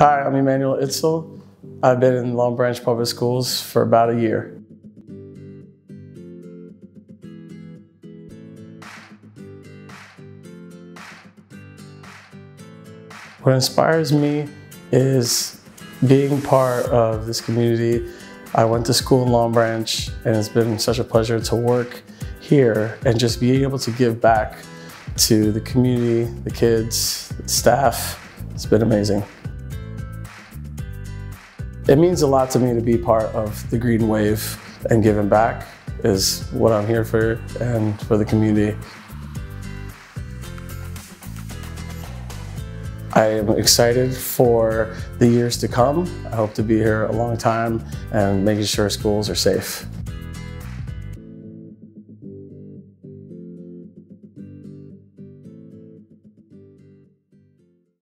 Hi, I'm Emmanuel Itzol. I've been in Long Branch Public Schools for about a year. What inspires me is being part of this community. I went to school in Long Branch and it's been such a pleasure to work here and just being able to give back to the community, the kids, the staff. It's been amazing. It means a lot to me to be part of the Green Wave and giving back is what I'm here for and for the community. I am excited for the years to come. I hope to be here a long time and making sure schools are safe.